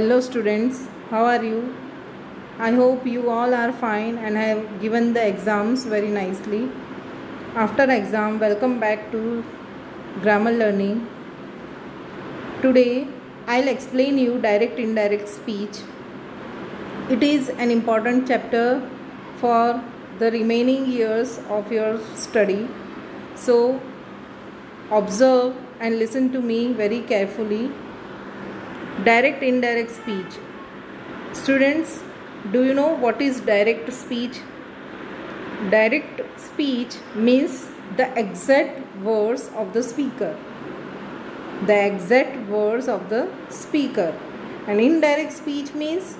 Hello students, how are you? I hope you all are fine and have given the exams very nicely. After exam, welcome back to grammar learning. Today, I'll explain you direct indirect speech. It is an important chapter for the remaining years of your study. So, observe and listen to me very carefully direct indirect speech. Students do you know what is direct speech? Direct speech means the exact words of the speaker. The exact words of the speaker. And indirect speech means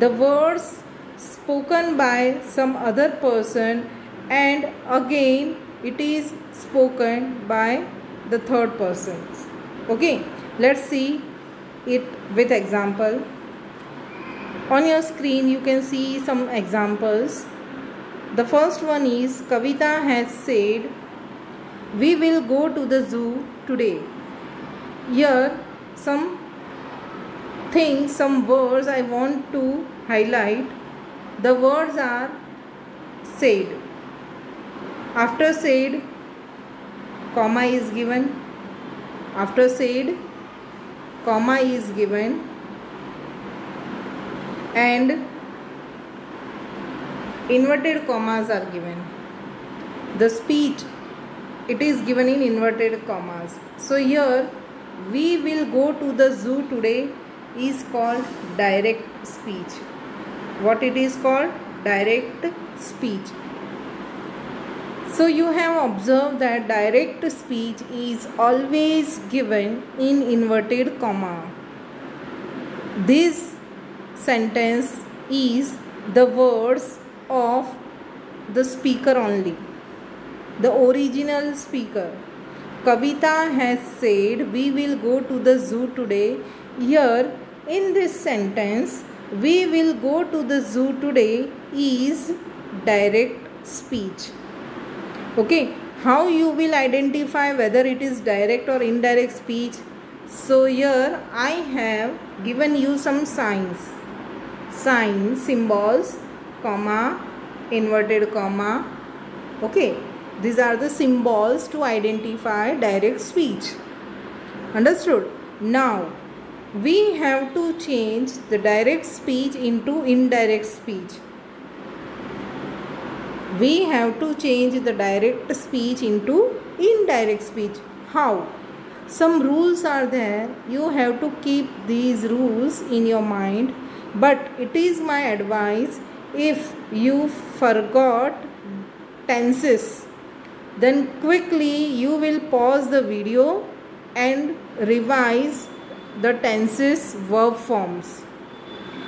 the words spoken by some other person and again it is spoken by the third persons okay let's see it with example. On your screen you can see some examples. The first one is kavita has said we will go to the zoo today. Here some things some words i want to highlight. The words are said. After said comma is given. After said comma is given. And inverted commas are given. The speech it is given in inverted commas. So here we will go to the zoo today is called direct speech. What it is called? Direct speech so you have observed that direct speech is always given in inverted comma. This sentence is the words of the speaker only. The original speaker. Kavita has said we will go to the zoo today. Here in this sentence we will go to the zoo today is direct speech okay how you will identify whether it is direct or indirect speech? So here i have given you some signs. Signs symbols comma inverted comma. Okay these are the symbols to identify direct speech. Understood? Now we have to change the direct speech into indirect speech we have to change the direct speech into indirect speech. How? Some rules are there. You have to keep these rules in your mind. But it is my advice if you forgot tenses then quickly you will pause the video and revise the tenses verb forms.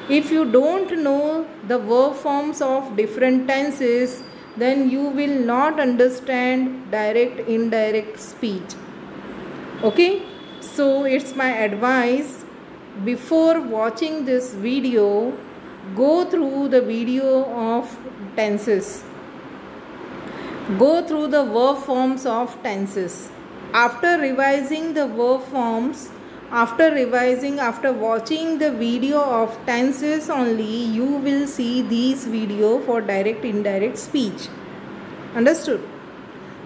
If you don't know the verb forms of different tenses then you will not understand direct indirect speech. Okay? So it's my advice. Before watching this video go through the video of tenses. Go through the verb forms of tenses. After revising the verb forms after revising, after watching the video of tenses only, you will see these video for direct indirect speech. Understood?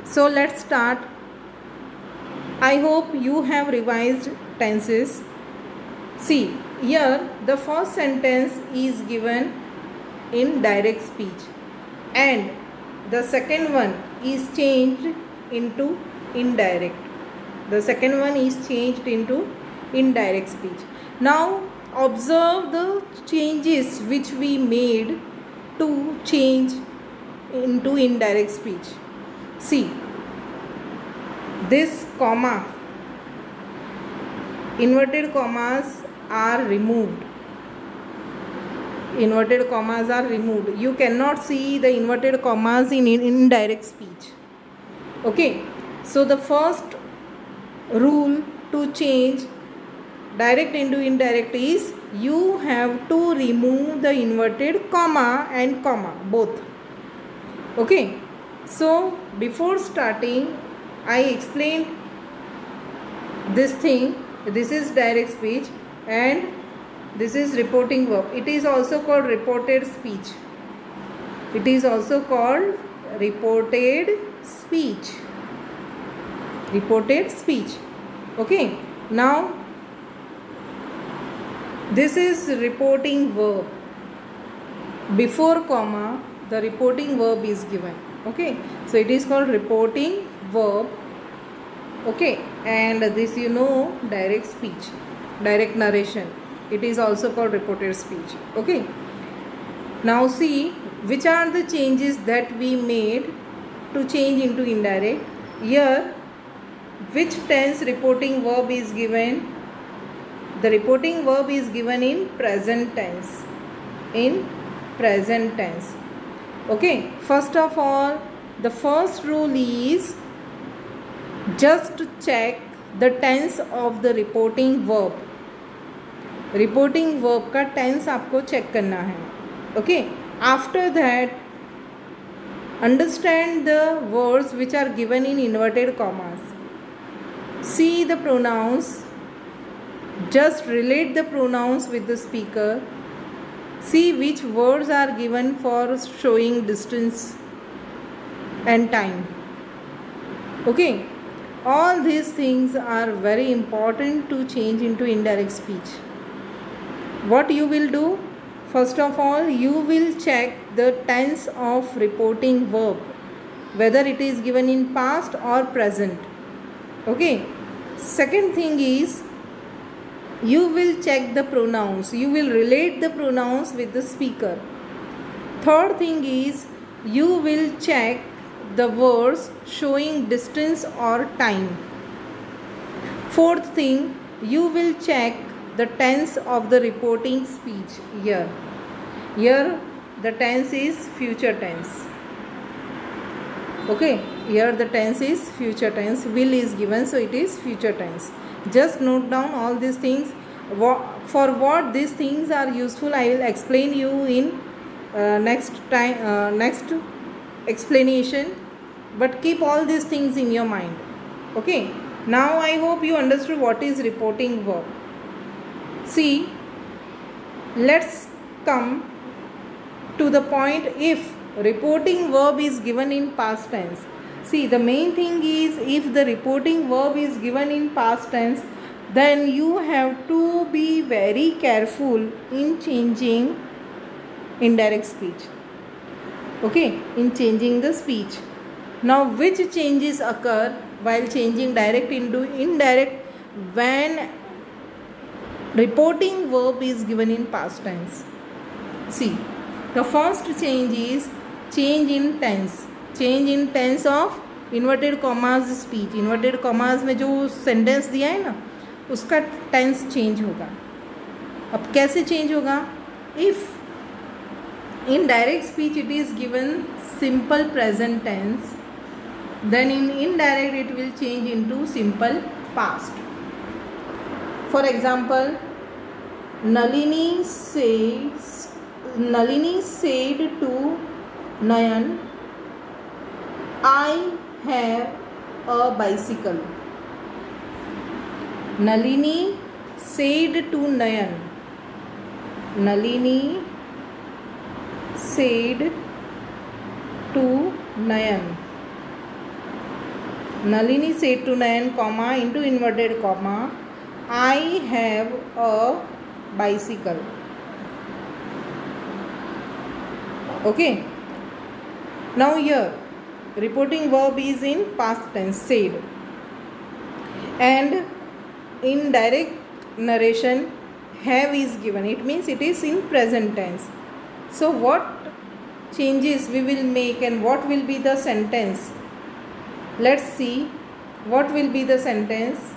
So let's start. I hope you have revised tenses. See, here the first sentence is given in direct speech and the second one is changed into indirect. The second one is changed into indirect speech. Now observe the changes which we made to change into indirect speech. See this comma inverted commas are removed inverted commas are removed you cannot see the inverted commas in, in indirect speech okay so the first rule to change direct into indirect is you have to remove the inverted comma and comma both. Okay? So before starting i explained this thing. This is direct speech and this is reporting verb. It is also called reported speech. It is also called reported speech. Reported speech. Okay? Now this is reporting verb. Before comma the reporting verb is given. Okay? So it is called reporting verb. Okay? And this you know direct speech direct narration. It is also called reported speech. Okay? Now see which are the changes that we made to change into indirect? Here which tense reporting verb is given the reporting verb is given in present tense in present tense okay first of all the first rule is just check the tense of the reporting verb reporting verb का tense आपको check करना है okay after that understand the words which are given in inverted commas see the pronounce just relate the pronouns with the speaker. See which words are given for showing distance and time. Okay? All these things are very important to change into indirect speech. What you will do? First of all you will check the tense of reporting verb whether it is given in past or present. Okay? Second thing is you will check the pronouns you will relate the pronouns with the speaker third thing is you will check the words showing distance or time fourth thing you will check the tense of the reporting speech here. Here the tense is future tense. Okay, here the tense is future tense. Will is given, so it is future tense. Just note down all these things. For what these things are useful, I will explain you in uh, next time, uh, next explanation. But keep all these things in your mind. Okay. Now I hope you understood what is reporting verb. See, let's come to the point if reporting verb is given in past tense. See, the main thing is if the reporting verb is given in past tense, then you have to be very careful in changing indirect speech. Okay, in changing the speech. Now, which changes occur while changing direct into indirect when reporting verb is given in past tense see the first change is change in tense change in tense of inverted commas speech inverted commas में जो sentence दिया है ना, उसका tense change होगा। अब कैसे change होगा? If in direct speech it is given simple present tense then in indirect it will change into simple past for example Nalini से Nalini said to Nayan I have a bicycle Nalini said to Nayan Nalini said to Nayan Nalini said to Nayan comma into inverted comma I have a bicycle okay now your Reporting verb is in past tense said. And in direct narration have is given. It means it is in present tense. So what changes we will make and what will be the sentence? Let's see what will be the sentence.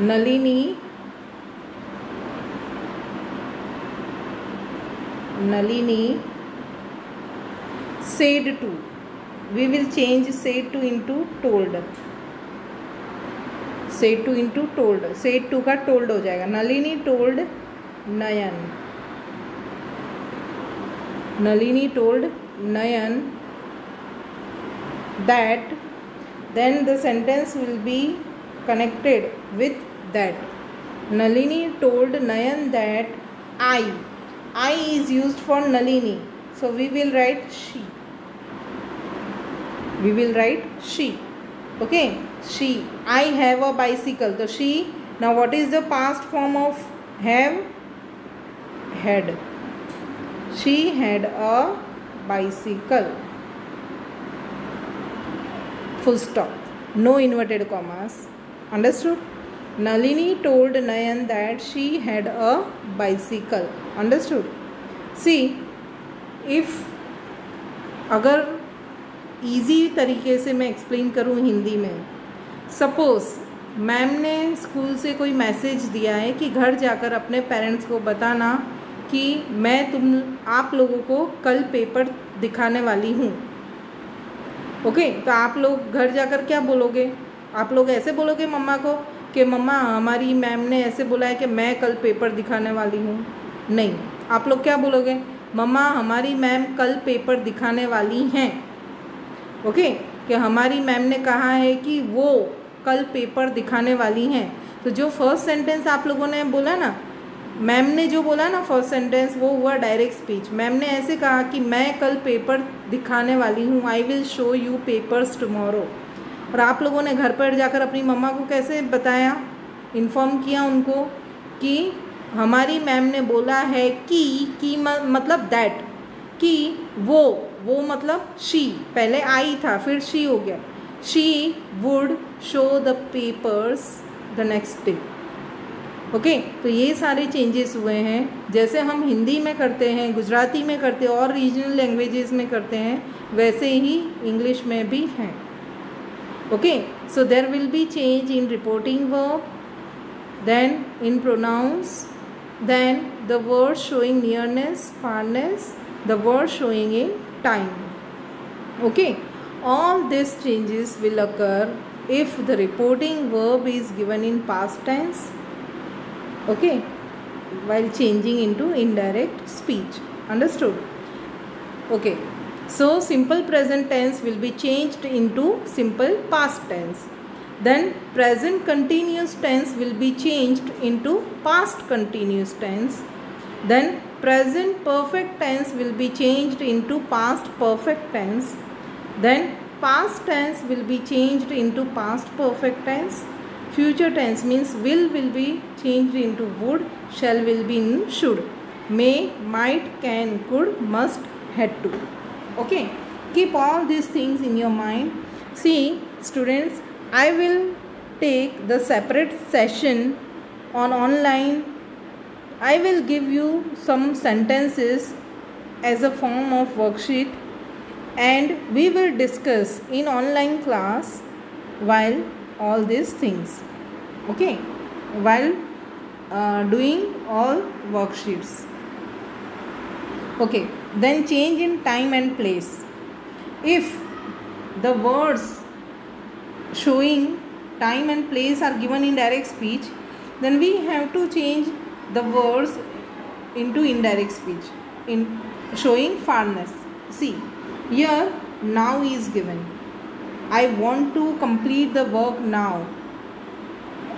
Nalini Nalini said to we will change said to into told said to into told said to का told हो जाएगा Nalini told Nayan Nalini told Nayan that then the sentence will be connected with that nalini told nayan that i i is used for nalini so we will write she we will write she okay she i have a bicycle so she now what is the past form of have had she had a bicycle full stop no inverted commas understood nalini told nayan that she had a bicycle understood see if अगर Easy तरीके से मैं explain करूँ हिंदी में। Suppose ma'am ने school से कोई message दिया है कि घर जाकर अपने पेरेंट्स को बताना कि मैं तुम आप लोगों को कल पेपर दिखाने वाली हूँ। ओके okay, तो आप लोग घर जाकर क्या बोलोगे? आप लोग ऐसे बोलोगे मम्मा को कि मम्मा हमारी मैम ने ऐसे बोला है कि मैं कल पेपर दिखाने वाली हूँ। नहीं आप लोग क्या बोलोगे? मम्मा हमारी मैम कल पेपर दिखाने वाली हैं। ओके कि हमारी मैम ने कहा है कि वो कल पेपर दिखाने वाली हैं। तो जो फ़र्स्ट सेंटेंस आप लोगों ने बोला ना मैम ने जो बोला ना फ़र्स्ट सेंटेंस वो हुआ डायरेक्ट स्पीच मैम ने ऐसे कहा कि मैं कल पेपर दिखाने वाली हूँ। I will show you papers tomorrow और आप लोगों ने घर पर जाकर अपनी मम्मा को कैसे बताया? इन्फॉर्म किया उनको कि हमारी मैम ने बोला है कि कि मतलब दैट कि वो वो मतलब शी पहले आई था, फिर शी हो गया। She would show the papers the next day okay तो ये सारे चेंजेस हुए हैं। जैसे हम हिंदी में करते हैं, गुजराती में करते हैं, और रीजनल लैंग्वेजेस में करते हैं, वैसे ही इंग्लिश में भी हैं। Okay so there will be change in reporting verb then in pronouns then the word showing nearness farness the word showing in time. Okay? All these changes will occur if the reporting verb is given in past tense okay while changing into indirect speech. Understood? Okay. So simple present tense will be changed into simple past tense. Then present continuous tense will be changed into past continuous tense. Then present perfect tense will be changed into past perfect tense. Then past tense will be changed into past perfect tense. Future tense means will will be changed into would shall will be in should. May might can could must had to. Okay keep all these things in your mind. See students i will take the separate session on online i will give you some sentences as a form of worksheet and we will discuss in online class while all these things. Okay? While uh, doing all worksheets. Okay? Then change in time and place. If the words showing time and place are given in direct speech then we have to change the words into indirect speech in showing farness see here now is given I want to complete the work now.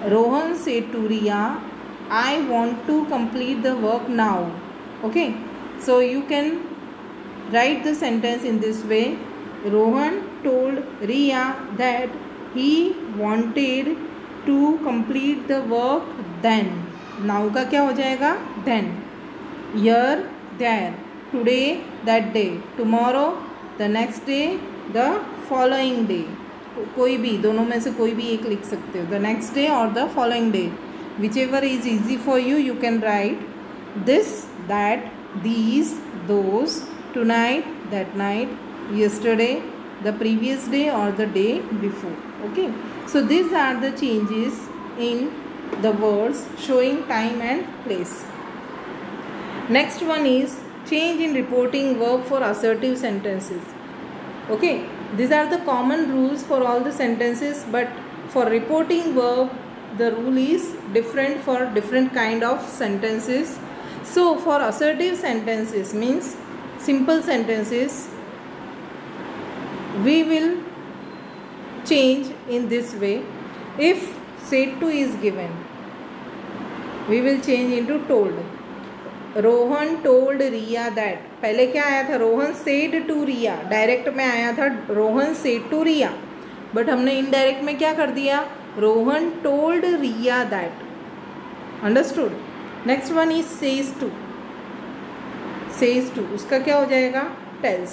Rohan said to Riya, I want to complete the work now. Okay, so you can write the sentence in this way. Rohan told Riya that he wanted to complete the work then. Now का क्या हो जाएगा? Then here there today that day tomorrow the next day the following day कोई भी, दोनों में से कोई भी एक लिख सकते हो. द नेक्स्ट डे और the following day whichever is easy for you you can write this that these those tonight that night yesterday the previous day और the day before okay so this are the changes in the words showing time and place. Next one is change in reporting verb for assertive sentences. Okay these are the common rules for all the sentences but for reporting verb the rule is different for different kind of sentences. So for assertive sentences means simple sentences we will change in this way. If said to is given we will change in told Rohan told Riya that पहले क्या आया था? Rohan said to Riya direct में आया था Rohan said to Riya but हमने indirect में क्या कर दिया? Rohan told Riya that understood next one is says to says to उसका क्या हो जाएगा? टेल्स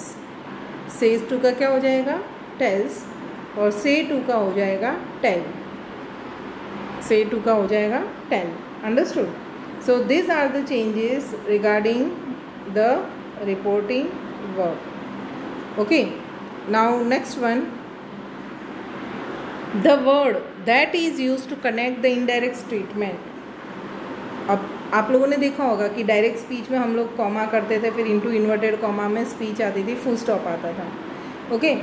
सेज टू का क्या हो जाएगा? टेल्स और से टू का हो जाएगा टेल से टू का हो जाएगा tell understood so these are the changes regarding the reporting verb okay now next one the word that is used to connect the indirect statement अब आप लोगों ने देखा होगा कि डायरेक्ट स्पीच में हम लोग कॉमा करते थे फिर इनटू इन्वर्टेड कॉमा में स्पीच आती थी फुल स्टॉप आता था okay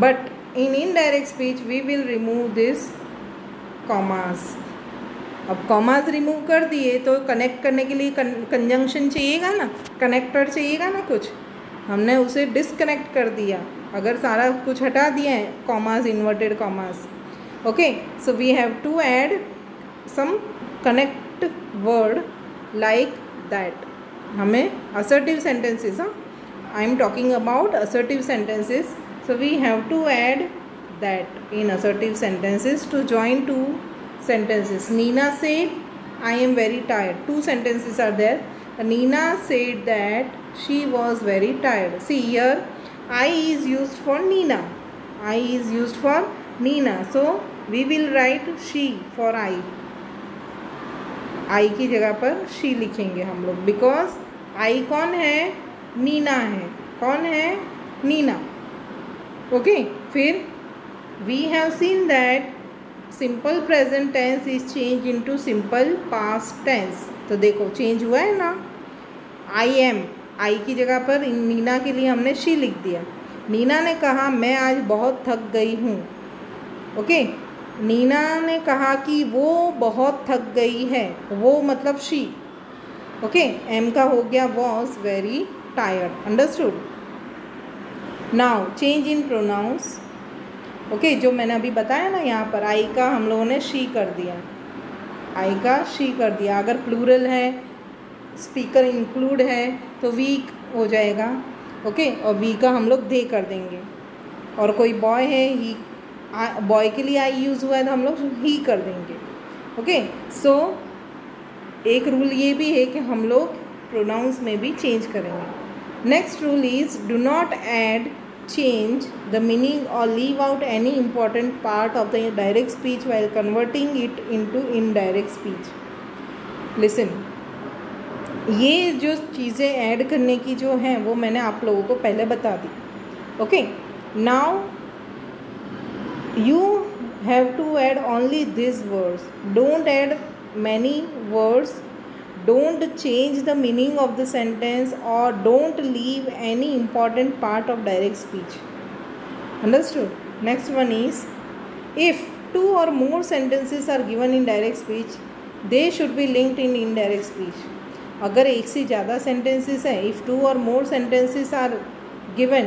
but in indirect speech we will remove this commas अब कॉमास रिमूव कर दिए तो कनेक्ट करने के लिए कंजंक्शन चाहिएगा ना? कनेक्टर चाहिएगा ना कुछ? हमने उसे डिसकनेक्ट कर दिया। अगर सारा कुछ हटा दिया है commas inverted commas okay so we have to add some connect word like that हमें असर्टिव सेंटेंसेस हाँ? I am talking about assertive sentences so we have to add that in assertive sentences to join two sentences Nina said I am very tired two sentences are there Nina said that she was very tired see here I is used for Nina I is used for Nina so we will write she for I I की जगह पर she लिखेंगे हम लोग because I कौन है नीना है कौन है नीना ओके फिर we have seen that simple present tense is change into simple past tense तो देखो चेंज हुआ है ना? आई एम आई की जगह पर नीना के लिए हमने शी लिख दिया। नीना ने कहा, मैं आज बहुत थक गई हूँ। ओके नीना ने कहा कि वो बहुत थक गई है। वो मतलब शी ओके एम का हो गया was very tired understood now change in pronouns okay जो मैंने अभी बताया ना यहाँ पर आई का हम लोगों ने शी कर दिया। आई का शी कर दिया। अगर प्लूरल है स्पीकर इंक्लूड है तो वीक हो जाएगा। ओके और वी का हम लोग दे कर देंगे। और कोई बॉय है ही बॉय के लिए आई यूज़ हुआ है तो हम लोग ही कर देंगे। ओके सो so, एक रूल ये भी है कि हम लोग प्रोनाउंस में भी चेंज करेंगे। Next rule is do not add change the meaning or leave out any important part of the direct speech while converting it into indirect speech listen ये जो चीज़ें ऐड करने की जो हैं वो मैंने आप लोगों को पहले बता दी okay now you have to add only these words don't add many words don't change the meaning of the sentence or don't leave any important part of direct speech understood next one is if two or more sentences are given in direct speech they should be linked in indirect speech अगर एक से ज़्यादा sentences हैं if two or more sentences are given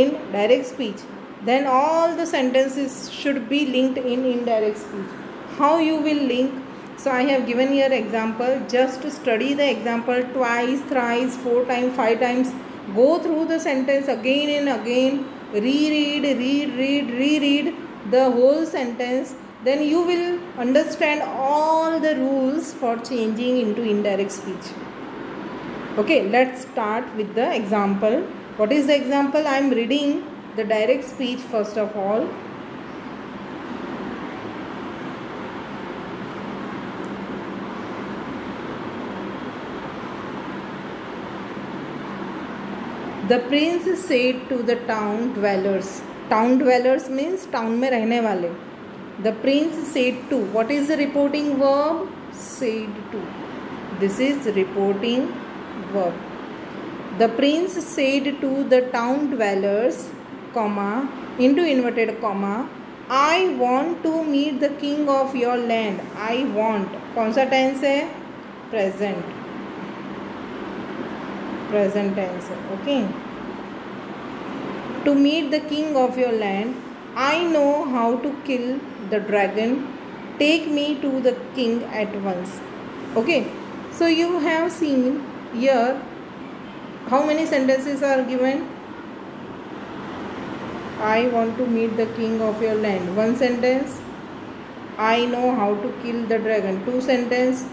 in direct speech then all the sentences should be linked in indirect speech how you will link so i have given here example just to study the example twice thrice four times five times. Go through the sentence again and again. Reread read read reread the whole sentence. Then you will understand all the rules for changing into indirect speech. Okay let's start with the example. What is the example? I am reading the direct speech first of all the prince said to the town dwellers town dwellers means town में रहने वाले. The prince said to what is the reporting verb said to this is reporting verb the prince said to the town dwellers comma into inverted comma I want to meet the king of your land I want कौन सा tense है? Present present tense okay? To meet the king of your land i know how to kill the dragon. Take me to the king at once okay? So you have seen here how many sentences are given? I want to meet the king of your land. One sentence. I know how to kill the dragon. Two sentences.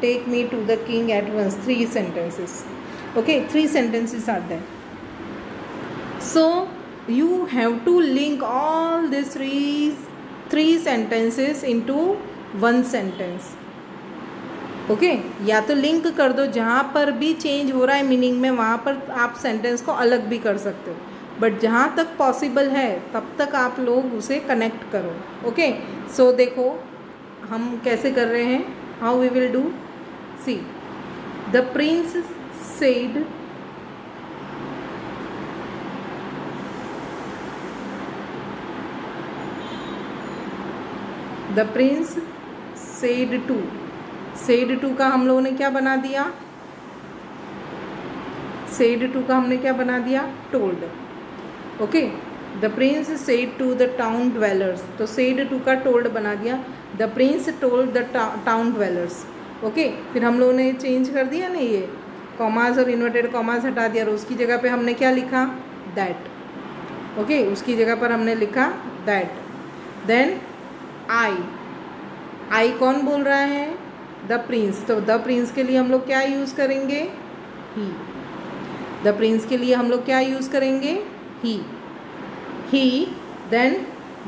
take me to the king at once. Three sentences. Okay, three sentences are there. So you have to link all these three three sentences into one sentence. Okay okay? या तो link कर दो जहाँ पर भी change हो रहा है मीनिंग में वहाँ पर आप सेंटेंस को अलग भी कर सकते हो बट जहाँ तक पॉसिबल है तब तक आप लोग उसे कनेक्ट करो ओके okay? सो so, देखो हम कैसे कर रहे हैं how we will do see the prince said the prince said to said to का हम लोगों ने क्या बना दिया? सेड टू का हमने क्या बना दिया? Told okay the prince said to the town dwellers तो सेड टू का टोल्ड बना दिया. The prince told the town dwellers okay फिर हम लोगों ने चेंज कर दिया ना ये? कॉमाज और इन्वर्टेड कॉमाज हटा दिया और उसकी जगह पे हमने क्या लिखा? दैट ओके okay, उसकी जगह पर हमने लिखा दैट देन आई आई कौन बोल रहा है? द प्रिंस तो द प्रिंस के लिए हम लोग क्या यूज़ करेंगे? ही द प्रिंस के लिए हम लोग क्या यूज़ करेंगे? ही ही देन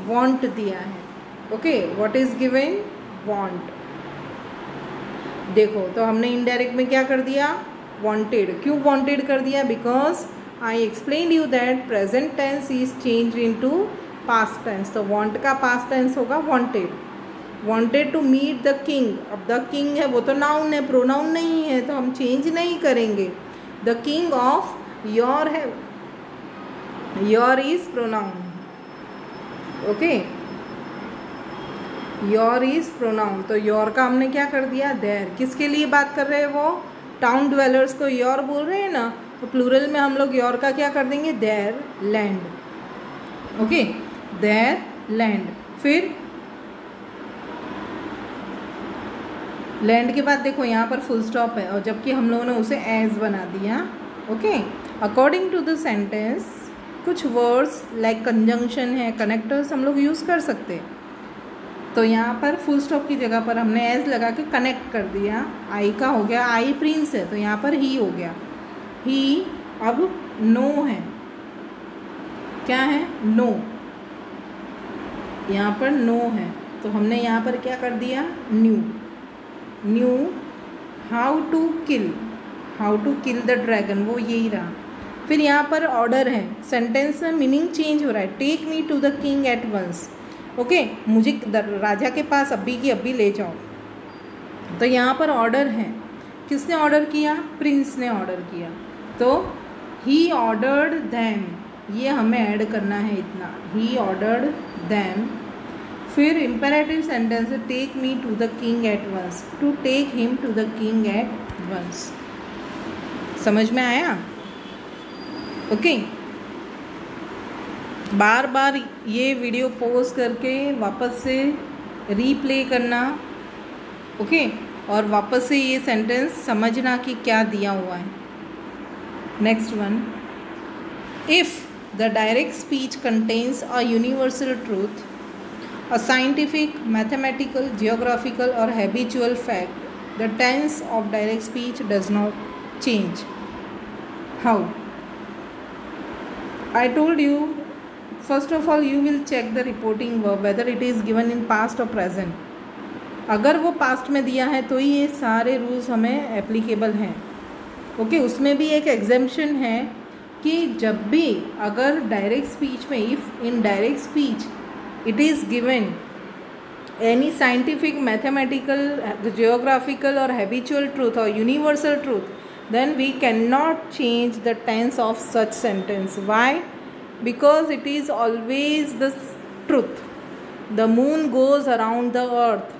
वॉन्ट दिया है. Okay what is given want देखो तो हमने इनडायरेक्ट में क्या कर दिया? वॉन्टेड क्यों वॉन्टेड कर दिया? Because I explain you that present tense is change into past tense तो वॉन्ट का पास्ट टेंस होगा wanted wanted to meet the king अब द किंग है, वो तो नाउन है प्रोनाउन नहीं है तो हम चेंज नहीं करेंगे. द किंग ऑफ़ योर है your is pronoun okay your is pronoun तो योर का हमने क्या कर दिया? देर किसके लिए बात कर रहे हैं? वो टाउन डिवेलर्स को योर बोल रहे हैं ना तो प्लूरल में हम लोग योर का क्या कर देंगे? Their land okay their land फिर लैंड के बाद देखो, यहाँ पर फुल स्टॉप है, और जबकि हम लोगों ने उसे एज बना दिया okay according to the sentence कुछ वर्ड्स लाइक कंजंक्शन है कनेक्टर्स हम लोग यूज़ कर सकते हैं। तो यहाँ पर फुल स्टॉप की जगह पर हमने एज लगा के कनेक्ट कर दिया। आई का हो गया आई प्रिंस है तो यहाँ पर ही हो गया। ही अब नो है। क्या है? नो यहाँ पर नो है। तो हमने यहाँ पर क्या कर दिया? New new how to kill how to kill the dragon वो यही रहा। फिर यहाँ पर ऑर्डर है। सेंटेंस में मीनिंग चेंज हो रहा है। Take me to the king at once okay मुझे राजा के पास अभी की अभी ले जाओ। तो यहाँ पर ऑर्डर है। किसने ऑर्डर किया? प्रिंस ने ऑर्डर किया। तो ही ऑर्डर्ड दैम ये हमें ऐड करना है इतना। ही ऑर्डर्ड दैम फिर imperative sentence take me to the king at once to take him to the king at once समझ में आया? ओके बार बार ये वीडियो पोज करके वापस से रीप्ले करना ओके और वापस से ये सेंटेंस समझना कि क्या दिया हुआ है। Next one if the direct speech contains a universal truth a scientific mathematical geographical और habitual fact the tense of direct speech does not change how I told you first of all you will check the reporting verb whether it is given in past or present. अगर वो past में दिया है तो ही ये सारे rules हमें applicable हैं। ओके okay, उसमें भी एक एग्जामेशन है कि जब भी अगर डायरेक्ट स्पीच में if in direct speech it is given any scientific mathematical geographical और हैबिचुअल ट्रूथ और universal truth then we cannot change the tense of such sentence. Why? Because it is always the truth. The moon goes around the earth.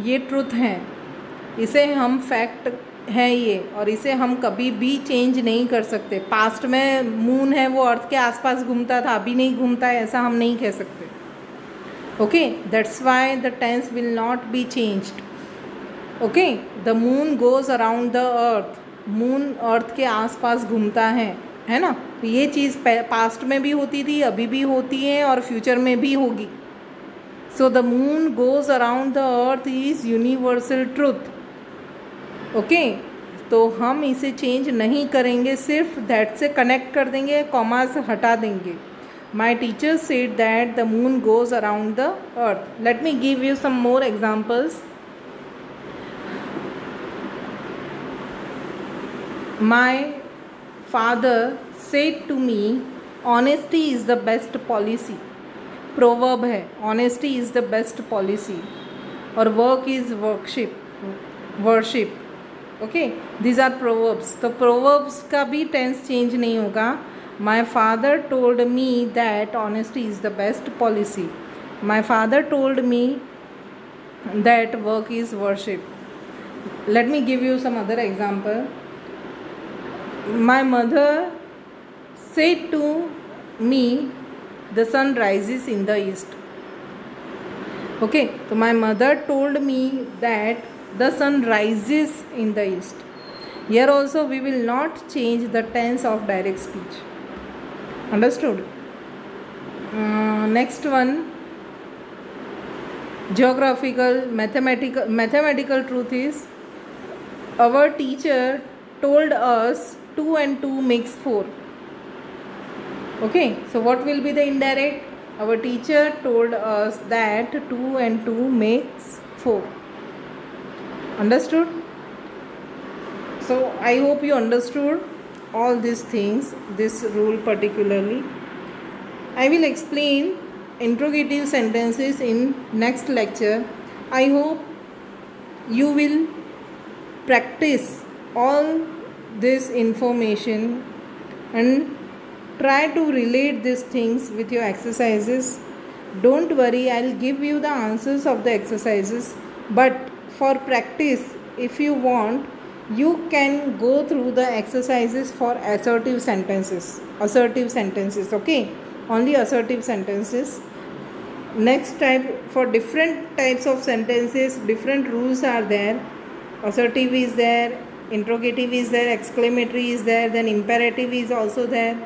ये truth है। इसे हम fact है ये, और इसे हम कभी भी चेंज नहीं कर सकते। पास्ट में मून है, वो अर्थ के आसपास घूमता था, अभी नहीं घूमता है, ऐसा हम नहीं कह सकते। Okay that's why the tense will not be changed okay the moon goes around the earth moon earth के आसपास घूमता है। है ना? तो ये चीज़ पास्ट में भी होती थी, अभी भी होती है और फ्यूचर में भी होगी। So the moon goes around the earth is universal truth okay तो हम इसे चेंज नहीं करेंगे, सिर्फ़ दैट से कनेक्ट कर देंगे कॉमा से हटा देंगे। My teacher said that the moon goes around the earth let me give you some more examples my father said to me, Honesty is the best policy. Proverb है honesty is the best policy और work is workship worship okay these are proverbs तो proverbs का भी tense change नहीं होगा. My father told me that honesty is the best policy my father told me that work is worship let me give you some other example my mother said to me the sun rises in the east. Okay so my mother told me that the sun rises in the east. Here also we will not change the tense of direct speech. Understood? Uh, next one. Geographical mathematical mathematical truth is our teacher told us 2 and 2 makes 4 okay so what will be the indirect? Our teacher told us that 2 and 2 makes 4 understood? So i hope you understood all these things this rule particularly. I will explain interrogative sentences in next lecture. I hope you will practice all this information and try to relate these things with your exercises. Don't worry i'll give you the answers of the exercises. But for practice if you want you can go through the exercises for assertive sentences. Assertive sentences okay? Only assertive sentences. Next type for different types of sentences different rules are there. Assertive is there interrogative is there exclamatory is there then imperative is also there.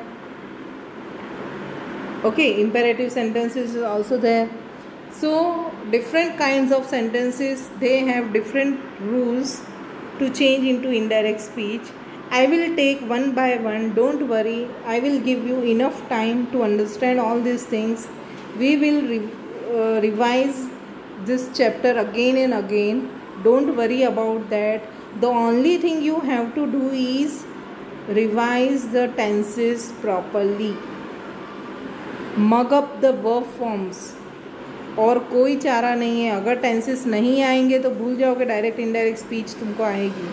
Okay imperative sentences is also there. So different kinds of sentences they have different rules to change into indirect speech. I will take one by one don't worry i will give you enough time to understand all these things. We will re uh, revise this chapter again and again. Don't worry about that the only thing you have to do is revise the tenses properly mug up the work forms और कोई चारा नहीं है। अगर tenses नहीं आएँगे तो भूल जाओगे डायरेक्ट इनडायरेक्ट स्पीच तुमको आएगी।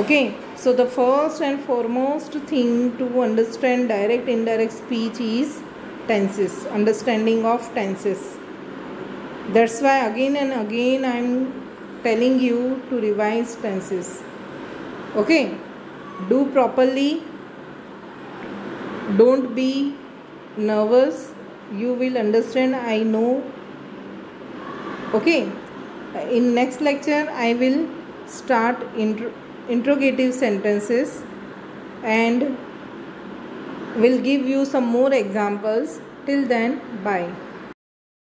Okay so the first and foremost thing to understand direct indirect speech is tenses understanding of tenses that's why again and again I am telling you to revise tenses okay? Do properly. Don't be nervous. You will understand i know. Okay? In next lecture i will start intro interrogative sentences and will give you some more examples. Till then bye